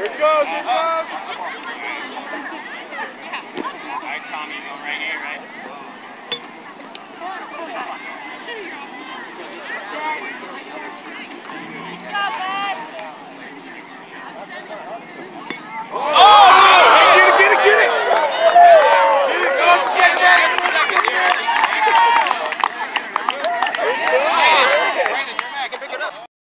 Here it goes, here it goes. All right, Tommy, go right here, right?